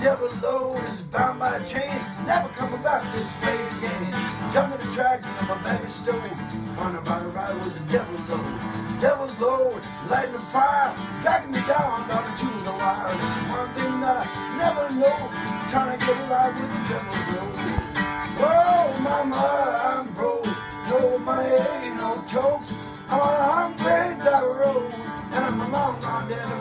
Devil load is bound by a chain, never come about this way again. Jumping the track, you know my back is stone. Fun about a ride with the devil's load. Devil's load, lighting the fire, backing me down, down to the wire. There's one thing that I never know, trying to get a ride with the devil's load. Oh, mama, I'm broke. No money, no jokes. I'm on a hungry road, and I'm a long gone down